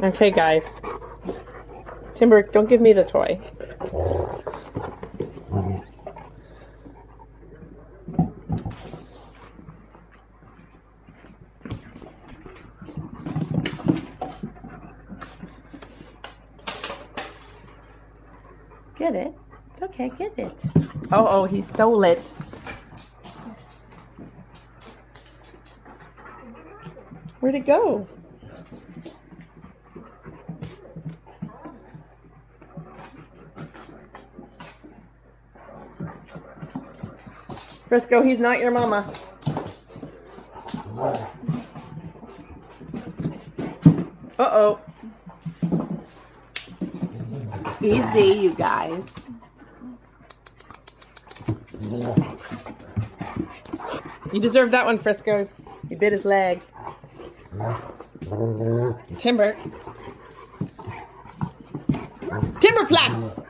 Okay, guys. Timber, don't give me the toy. Get it. It's okay. Get it. Oh, oh, he stole it. Where'd it go? Frisco, he's not your mama. Uh-oh. Easy, you guys. You deserve that one, Frisco. You bit his leg. Timber. Timber plats!